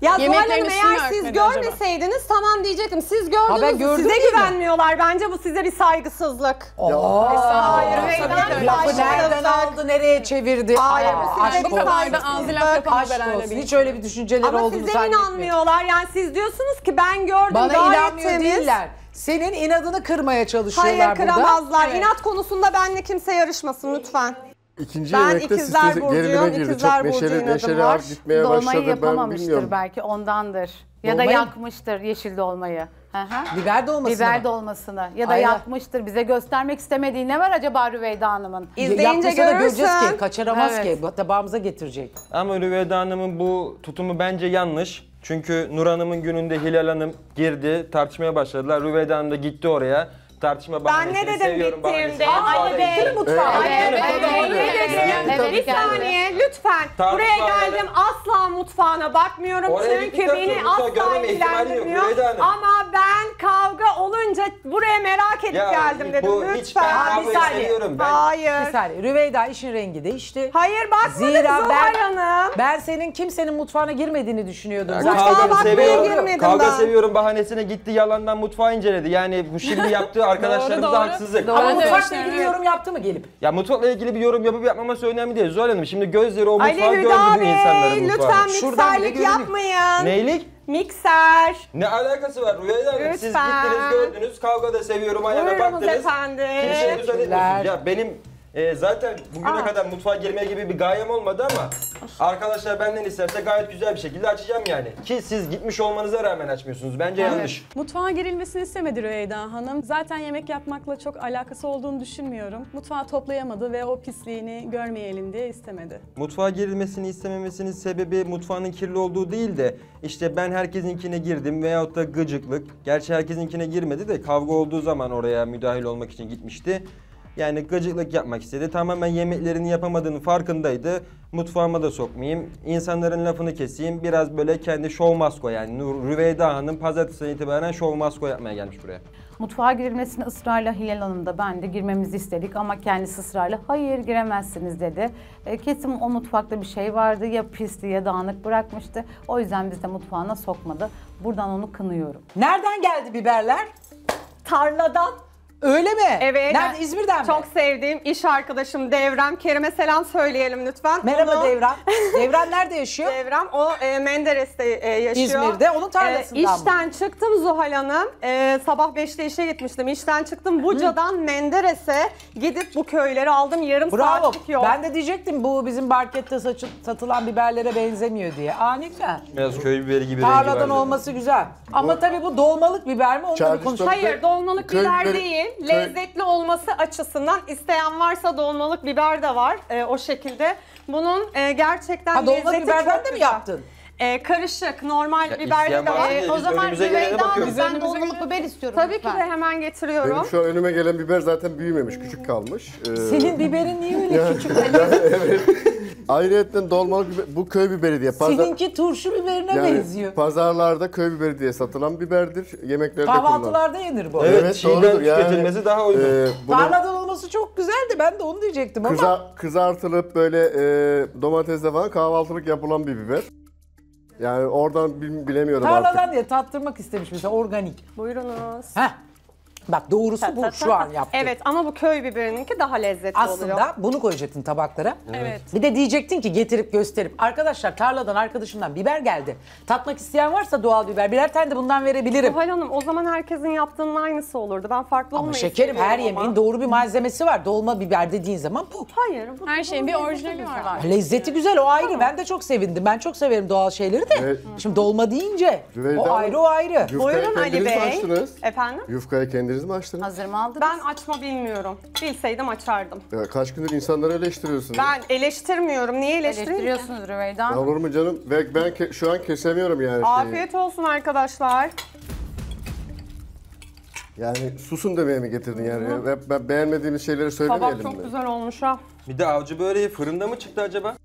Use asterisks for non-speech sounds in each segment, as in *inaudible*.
Ya Zuhal Hanım eğer siz örtmedi acaba? görmeseydiniz tamam diyecektim. Siz gördünüz Ha, ben gördüm size değil mi? güvenmiyorlar. Bence bu size bir saygısızlık. Hayır, Lafı Reydan nereden aldı, nereye çevirdi? Hayır, Aa, bu aşk bir olsun. Ağzı laf yapan Aşk haberlerle olsun. bir. Hiç öyle bir düşünceleri Ama olduğunu size zannetmiyorum. inanmıyorlar. Yani siz diyorsunuz ki ben gördüm Bana gayet inanmıyor temiz. değiller. Senin inadını kırmaya çalışıyorlar Hayır burada. kıramazlar. Evet. İnat konusunda benle kimse yarışmasın lütfen. İkinci Ben yemekte ikizler burcuyum, gerilime girdi. ikizler Çok neşeli, neşeli var. harp gitmeye Dolmayı başladı. Ben yapamamıştır bilmiyorum. belki ondandır. Ya da Dolmayı- yakmıştır yeşil dolmayı. Hı hı. Biber dolmasını Biber mı? dolmasını ya da Aynen. yakmıştır. Bize göstermek istemediği ne var acaba Rüveyda Hanım'ın? İzleyince Yapmasa da göreceğiz ki. Kaçıramaz Evet. ki. Tabağımıza getirecek. Ama Rüveyda Hanım'ın bu tutumu bence yanlış. Çünkü Nur Hanım'ın gününde Hilal Hanım girdi, tartışmaya başladılar. Rüveyda Hanım da gitti oraya. Tartışma Ben bahanesini ne dedim seviyorum bittiğimde? bahanesini. Ne evet, dedim? evet, Bir geldi. saniye lütfen. Tartışma Buraya yani. geldim asla mutfağına bakmıyorum Oraya çünkü beni asla görmeme ihtimali yok, ilgilendirmiyor. Hanım. Ama ben kavga olunca buraya merak edip Ya geldim dedim bu hiç lütfen. ben bir kavgayı saniye. seviyorum. Ben Hayır. Bir saniye. Rüveyda işin rengi değişti. Hayır bakmadık Zira Zuhal ben, Hanım. ben senin kimsenin mutfağına girmediğini düşünüyordum. Ya zaten. Mutfağa kavga bakmaya seviyorum. girmedim Kavga ben. seviyorum bahanesine gitti yalandan mutfağı inceledi. Yani bu şimdi yaptığı arkadaşlarımıza doğru. haksızlık. Ama Ben de mutfakla düşünüyorum. ilgili yorum yaptı mı gelip? Ya mutfakla ilgili bir yorum yapıp yapmaması önemli değil. Zuhal Hanım şimdi gözleri o Ali mutfağı gördü Hüda bu insanların mutfağı. lütfen mikserlik yapmayın. Neylik? Mikser. Ne alakası var Rüyayda Hanım? Siz Lütfen. gittiniz gördünüz kavga da seviyorum ayağına Buyurunuz baktınız. efendim. Kimseye müsaade etmiyorsunuz. Ya benim e, zaten bugüne Aa. kadar mutfağa girmeye gibi bir gayem olmadı ama arkadaşlar benden isterse gayet güzel bir şekilde açacağım yani. Ki siz gitmiş olmanıza rağmen açmıyorsunuz. Bence yanlış. Mutfağa girilmesini istemedi Rüyeyda Hanım. Zaten yemek yapmakla çok alakası olduğunu düşünmüyorum. Mutfağı toplayamadı ve o pisliğini görmeyelim diye istemedi. Mutfağa girilmesini istememesinin sebebi mutfağının kirli olduğu değil de işte ben herkesinkine girdim veyahut da gıcıklık. Gerçi herkesinkine girmedi de kavga olduğu zaman oraya müdahil olmak için gitmişti. Yani gıcıklık yapmak istedi. Tamamen yemeklerini yapamadığının farkındaydı. Mutfağıma da sokmayayım. İnsanların lafını keseyim. Biraz böyle kendi şov masko yani. Nur Rüveyda Hanım pazartesinden itibaren şov masko yapmaya gelmiş buraya. Mutfağa girilmesini ısrarla Hilal Hanım da ben de girmemizi istedik ama kendisi ısrarla hayır giremezsiniz dedi. E, kesin o mutfakta bir şey vardı ya pisti ya dağınık bırakmıştı. O yüzden biz de mutfağına sokmadı. Buradan onu kınıyorum. Nereden geldi biberler? Tarladan. Öyle mi? Evet. Nerede? İzmir'den mi? Çok sevdiğim iş arkadaşım Devrem. Kerim'e selam söyleyelim lütfen. Merhaba Onu- Devran. *laughs* Devran nerede yaşıyor? Devrem o e, Menderes'te e, yaşıyor. İzmir'de, onun tarlasından mı? işten çıktım Zuhal Hanım. E, sabah 5'te işe gitmiştim. İşten çıktım. Buca'dan Menderes'e gidip bu köyleri aldım. Yarım Bravo. saatlik yol. Ben de diyecektim bu bizim markette saçı- satılan biberlere benzemiyor diye. Aa ne güzel. Biraz köy biberi gibi rengi var. Tarladan olması güzel. Ama tabii bu dolmalık biber mi onu da bir Çarşı konuş. sokak- Hayır dolmalık Köy biber biberi- değil. Lezzetli olması açısından isteyen varsa dolmalık biber de var e, o şekilde. Bunun e, gerçekten Ha dolma lezzeti biberden çok de mi güzel. yaptın? E, karışık normal Ya isteyen de var. E, o biz zaman önümüze gelene Rüveyda Hanım bakıyoruz. ben dolmalık biber istiyorum Tabii ki de lütfen. hemen getiriyorum. Benim şu an önüme gelen biber zaten büyümemiş, küçük kalmış. Ee, Senin biberin niye öyle küçük? *laughs* Ayrıyetten dolmalık biber, bu köy biberi diye. Pazar, Seninki turşu biberine yani benziyor. pazarlarda köy biberi diye satılan biberdir. Yemeklerde kullanılır. Kahvaltılarda yenir bu. Evet, Evet, çiğden doğrudur. Yani, tüketilmesi daha uygun. Ee, bunu Tarladan olması çok güzeldi. Ben de onu diyecektim ama. kıza, kızartılıp böyle e, domatesle falan kahvaltılık yapılan bir biber. Yani oradan bil- bilemiyorum Tarladan artık. diye tattırmak istemiş mesela organik. Buyurunuz. Heh. Bak doğrusu bu Ta- ta- şu ta- an yaptı. Evet ama bu köy biberininki daha lezzetli oluyor. Aslında bunu koyacaktın tabaklara. Evet. Bir de diyecektin ki getirip gösterip arkadaşlar tarladan arkadaşımdan biber geldi. Tatmak isteyen varsa doğal biber birer tane de bundan verebilirim. Zuhal Hanım o zaman herkesin yaptığının aynısı olurdu. Ben farklı Ama olmayı şekerim her seviyorum yemeğin doğru bir malzemesi var. Dolma biber dediğin zaman bu. Hayır. Bu, Her şeyin bir bunun orijinali lezzeti var. güzel. Lezzeti güzel o ayrı. Ben de çok sevindim. Ben çok severim doğal şeyleri de. Evet. Şimdi dolma deyince Rüveyda o Hanım, ayrı o ayrı. Yufkayı Buyurun Ali kendiniz mi Bey. açtınız? Efendim? Yufkayı kendiniz mi açtınız? Hazır mı aldınız? Ben açma bilmiyorum. Bilseydim açardım. Ya kaç gündür insanları eleştiriyorsunuz. Ben eleştirmiyorum. Niye eleştireyim ki? Eleştiriyorsunuz Rüveyda Ya Hanım. Olur mu canım? Ben ke- şu an kesemiyorum yani şeyi. Afiyet olsun arkadaşlar. Yani susun demeye mi getirdin yani? Ve ben beğenmediğimiz şeyleri Tabak söylemeyelim çok mi? güzel olmuş ha. Bir de avcı böreği fırında mı çıktı acaba?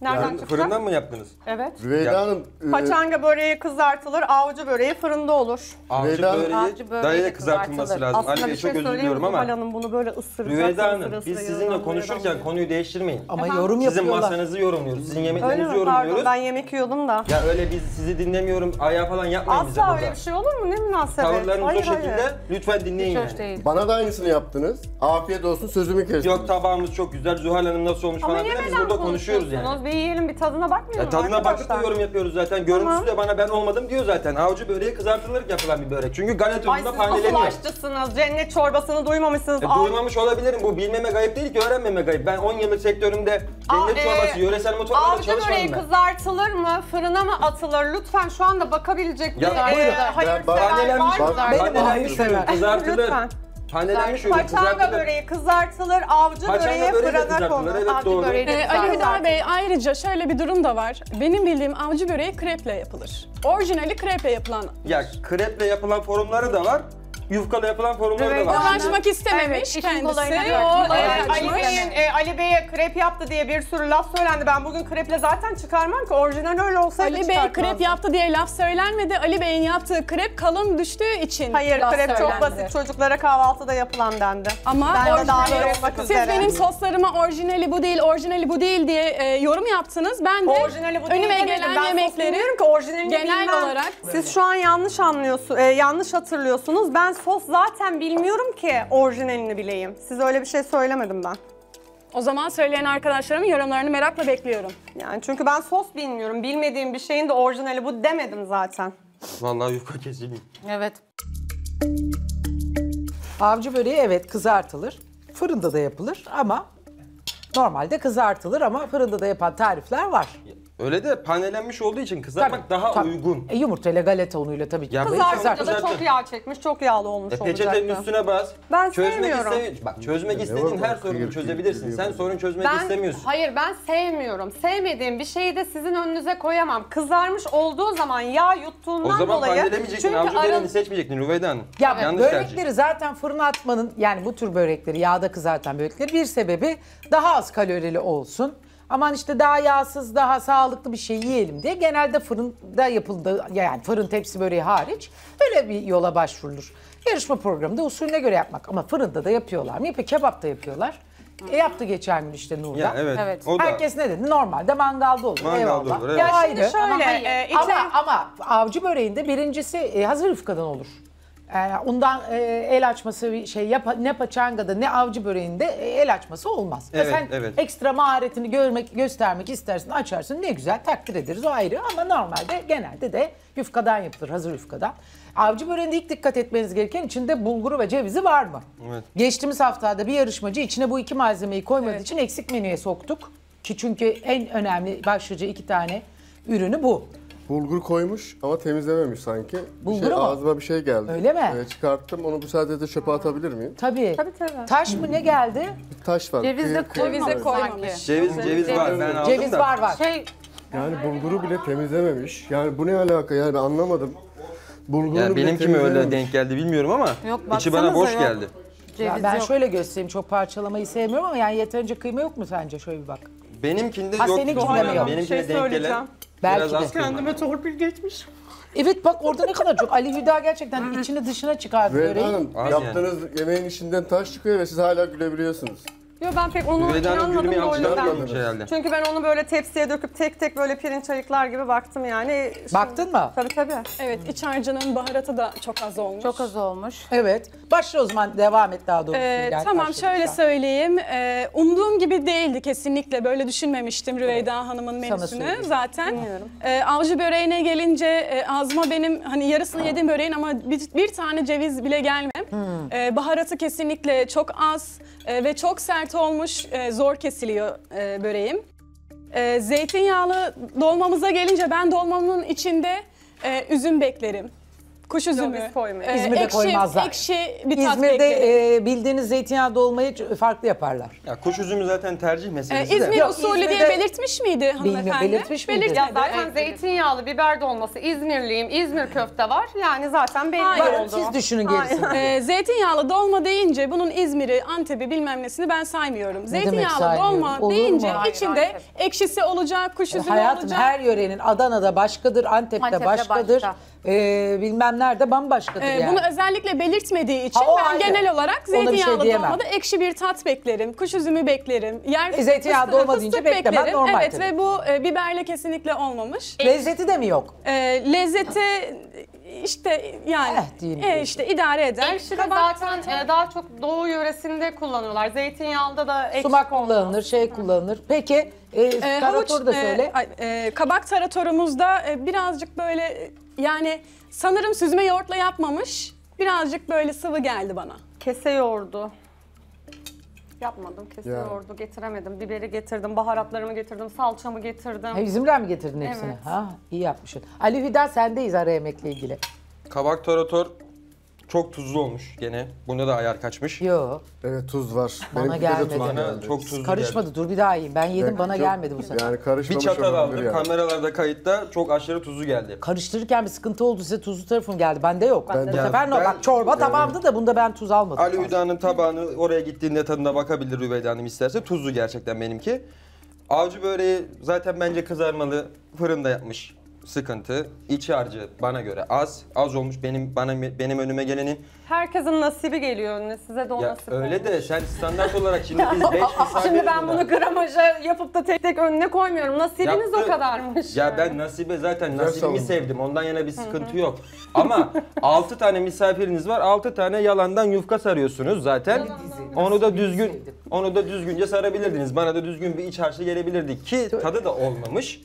Nereden Yani çıktı? Fırından mı yaptınız? Evet. Rüveyda Hanım, e, Paçanga böreği kızartılır, avcı böreği fırında olur. Avcı Rüveyda- böreği, Avcı böreği daha de da kızartılması kızartılır. lazım. Aslında Bey bir şey çok özür söyleyeyim mi diliyorum Zuhal ama Hanım bunu böyle ısıracaksın. Rüveyda Hanım biz sizinle konuşurken konuyu değiştirmeyin. Ama Efendim? yorum Sizin yapıyorlar. masanızı yorumluyoruz. Sizin Öyle yemeklerinizi mi? Pardon yorumluyoruz. ben yemek yiyordum da. Ya öyle biz sizi dinlemiyorum ayağa falan yapmayın bize Asla burada. öyle bir şey olur mu? Ne münasebet? Tavırlarınız Hayır, o şekilde hayır. lütfen dinleyin Hiç yani. değil. bana da aynısını yaptınız. Afiyet olsun sözümü kestiniz. Yok tabağımız çok güzel, Zuhal Hanım nasıl olmuş Ama falan filan biz burada konuşuyoruz yani. konuşuyorsunuz? Bir yiyelim bir tadına bakmıyor Ya mu tadına bakıp da arkadaşlar? yorum yapıyoruz zaten. Görüntüsü de bana ben olmadım diyor zaten. Avcı böreği kızartılarak yapılan bir börek. Çünkü galeta Ay ununda siz asıl paneleniyor. aşçısınız. Cennet çorbasını duymamışsınız. E, Al- duymamış olabilirim. Bu bilmeme gayip değil ki öğrenmeme gayip. Ben 10 yıllık sektörümde cennet Aa, çorbası, e, yöresel mutfaklarda Avcı böreği çalışmadım ben. kızartılır mı? Fırına mı atılır? Lütfen şu anda bakabilecek Ya, bir buyurun. e, hayırsever Panelenmiş, var mı? Benim panelenmiş hayırsever. ürün kızartılır. Lütfen. Ürün Paçanga kızartılır. böreği kızartılır, avcı Paçanga böreği böreği de fırına kızartılır. konur. Evet Avcı doğru. böreği de Ee, Ali kızartılır. Hüdar Bey ayrıca şöyle bir durum da var. Benim bildiğim avcı böreği kreple yapılır. Orijinali kreple yapılan. Ya kreple yapılan forumları da var. Yufkayla yapılan forumları da var. Ulaşmak istememiş Evet, işin kendisi. O e, Evet, Ali. Bey'in e, Ali Bey'e krep yaptı diye bir sürü laf söylendi. Ben bugün kreple zaten çıkarmam ki orijinal öyle olsaydı Ali Bey krep yaptı diye laf söylenmedi. Ali Bey'in yaptığı krep kalın düştüğü için Hayır laf krep çok söylendi. basit çocuklara kahvaltıda yapılan dendi. Ama Ben de dahil olmak siz üzere. benim soslarıma orijinali bu değil, orijinali bu değil diye e, yorum yaptınız. Ben de Orijinali bu değil önüme demedim. gelen ben sos yemekleri bilmiyorum ki genel bilmem. olarak- Siz şu an yanlış anlıyorsunuz, yanlış hatırlıyorsunuz. Ben sos zaten bilmiyorum ki orijinalini bileyim. Size öyle bir şey söylemedim ben. o zaman söyleyen arkadaşlarımın yorumlarını merakla bekliyorum. Yani çünkü ben sos bilmiyorum. Bilmediğim bir şeyin de orijinali bu demedim zaten. Vallahi yufka kesileyim. Evet. Avcı böreği evet kızartılır. Fırında da yapılır ama normalde kızartılır ama fırında da yapan tarifler var. Öyle de panelenmiş olduğu için kızartmak daha tabii. uygun. E, yumurtayla galeta unuyla tabii ki. Ya Kızartınca da çok yağ çekmiş, çok yağlı olmuş E, peçetenin olacaktı. üstüne bas. Ben çözmek sevmiyorum. istemi- Bak çözmek istediğin her sorunu çözebilirsin. Sen sorun çözmek Ben, istemiyorsun. hayır ben sevmiyorum. Sevmediğim bir şeyi de sizin önünüze koyamam. Kızarmış olduğu zaman yağ yuttuğundan O zaman dolayı. panelemeyecektin, çünkü avcı böreğini seçmeyecektin Rüveyda Hanım. Ya Yanlış börekleri tercih. zaten fırına atmanın yani bu tür börekleri yağda kızartan börekleri bir sebebi daha az kalorili olsun. Aman işte daha yağsız, daha sağlıklı bir şey yiyelim diye genelde fırında yapıldı yani fırın tepsi böreği hariç öyle bir yola başvurulur. Yarışma programında usulüne göre yapmak ama fırında da yapıyorlar mı? Yapıyor, kebap da yapıyorlar. E yaptı geçen gün işte Nur'da. Ya evet. Evet. O da. Herkes ne dedi? Normalde mangalda olur. Mangalda eyvallah. olur, evet. Ya ayrı. şöyle, Ama e, içe- Ama ama avcı böreğinde birincisi e, hazır yufkadan olur. Ondan e, el açması bir şey yap ne paçangada ne avcı böreğinde e, el açması olmaz. Ve Evet, sen evet. ekstra maharetini görmek göstermek istersin açarsın ne güzel takdir ederiz o ayrı ama normalde genelde de yufkadan yapılır hazır yufkadan. Avcı böreğinde ilk dikkat etmeniz gereken içinde bulguru ve cevizi var mı? Evet. Geçtiğimiz haftada bir yarışmacı içine bu iki malzemeyi koymadığı için eksik menüye soktuk. Ki çünkü en önemli başlıca iki tane ürünü bu. Bulgur koymuş ama temizlememiş sanki. Bir Bulgur şey, mu? ağzıma bir şey geldi. Öyle mi? Ee, çıkarttım. Onu bu sadece çöpe atabilir miyim? Tabii. Tabii, tabii. Taş mı ne geldi? Bir taş var. Ceviz de koymamış Ceviz de koymamış. Ceviz, ceviz var ben aldım Ceviz da. var var. Şey Yani bulguru bile temizlememiş. Yani bu ne alaka yani anlamadım. Bulgurunu Yani benimki mi öyle denk geldi bilmiyorum ama Yok, içi bana boş yok. geldi. Ya ceviz ben yok. şöyle göstereyim çok parçalamayı sevmiyorum ama yani yeterince kıyma yok mu sence? Şöyle bir bak. Benimkinde Ha, yok. seninkinde mi yok? Benimkine Bir şey denk söyleyeceğim. gelen Belki biraz de. az. Kendime torpil geçmiş. Evet bak orada ne kadar çok. Ali Hüda gerçekten içini dışına çıkardı böreği. Hanım yaptığınız yemeğin içinden taş çıkıyor ve siz hala gülebiliyorsunuz. Yo ben pek onu Rüveyda Hanım inanmadım gülmeyi da o yüzden. herhalde. Çünkü ben onu böyle tepsiye döküp tek tek böyle pirinç ayıklar gibi baktım yani. Şimdi- Baktın mı? Tabii tabii. Evet, iç harcının baharatı da çok az olmuş. çok az olmuş. Evet. Başla o zaman devam et daha doğrusu. Ee, tamam başla şöyle lütfen. söyleyeyim. Ee, umduğum gibi değildi kesinlikle. Böyle düşünmemiştim Rüveyda Hanım'ın menüsünü söyleyeyim. zaten. Ee, avcı böreğine gelince e, ağzıma benim hani yarısını yedim böreğin ama bir, bir tane ceviz bile gelmem. Ee, baharatı kesinlikle çok az e, ve çok sert olmuş. e, zor kesiliyor e, böreğim. Ee, zeytinyağlı dolmamıza gelince ben dolmamın içinde e, üzüm beklerim. Kuş üzümü. biz koymuyoruz. Ee, İzmir'de ekşi, koymazlar. Ekşi bir tat İzmir'de e, bildiğiniz zeytinyağı dolmayı farklı yaparlar. Ya kuş üzümü zaten tercih Ee, meselesi de. İzmir Yok, usulü İzmir'de- diye belirtmiş miydi hanımefendi? belirtmiş miydi? Belirtmedi. Ya zaten zeytinyağlı biber dolması İzmirliyim, İzmir köfte var. Yani zaten belli Hayır, oldu. Siz düşünün gerisini. Ee, zeytinyağlı dolma deyince bunun İzmir'i, Antep'i bilmem nesini ben saymıyorum. Zeytinyağlı saymıyorum? dolma Olur deyince mu? Hayır, içinde Antep. ekşisi olacak, kuş üzümü Hayatım olacak. her yörenin Adana'da başkadır, Antep'te, Antep'te başkadır. başka. E, bilmem nerede bambaşkadır Ee, yani. Bunu özellikle belirtmediği için Ha, o ben ayrı. genel olarak Ona bir şey zeytinyağlı diyemem. dolmada ekşi bir tat beklerim. Kuş üzümü beklerim. Yer E, zeytinyağlı fıstığı- dolma deyince fıstık beklemen beklerim. normal Evet tabii. ve bu e, biberle kesinlikle olmamış. Lezzeti de mi yok? E, lezzeti işte yani Eh, diyeyim e, diyorsun. işte idare eder. Ekşi de Kabak- zaten e, daha çok doğu yöresinde kullanıyorlar. Zeytinyağlıda da ekşi Sumak olmaz. kullanılır, şey kullanılır. Peki e, E, tarator da e, söyle. ay, e, kabak taratorumuzda e, birazcık böyle e, yani sanırım süzme yoğurtla yapmamış. Birazcık böyle sıvı geldi bana. Kese yoğurdu. Yapmadım kese Ya. yoğurdu getiremedim. Biberi getirdim, baharatlarımı getirdim, salçamı getirdim. Ha, İzmir'den mi getirdin hepsini? Evet. Ha, iyi yapmışsın. Ali Hüda sendeyiz ara yemekle ilgili. Kabak tarator çok tuzlu olmuş gene. Bunda da ayar kaçmış. Yo, Evet tuz var. Bana Benimkide de gelmedi. tuz Bana geldi. çok tuzlu karışmadı. Dur bir daha yiyeyim. Ben yedim Yani bana çok- gelmedi bu sefer. Yani. Bir karışmamış çatal olabilir aldım. yani. Kameralarda kayıtta çok aşırı tuzlu geldi. Karıştırırken bir sıkıntı oldu size tuzlu tarafım geldi. Bende yok. Ben- bu sefer no. Ben- Bak çorba tamamdı da bunda ben tuz almadım. Ali fazla. Hüda'nın tabağını oraya gittiğinde tadına bakabilir Rüveyda Hanım isterse. Tuzlu gerçekten benimki. Avcı böreği zaten bence kızarmalı fırında yapmış. Sıkıntı. İç harcı bana göre az. Az olmuş benim bana benim önüme gelenin. Herkesin nasibi geliyor önüne. Size de o Ya nasip öyle olmuş. de sen standart olarak şimdi biz *laughs* 5 misafiriz Şimdi ben bunu gramaja yapıp da tek tek önüne koymuyorum. Nasibiniz Yaptı. o kadarmış. Ya yani. ben Nasibe zaten savundun. sevdim. Ondan yana bir sıkıntı yok. Ama 6 tane misafiriniz var. 6 tane yalandan yufka sarıyorsunuz zaten. Onu da düzgün onu da düzgünce sarabilirdiniz. Bana da düzgün bir iç harcı gelebilirdi ki tadı da olmamış.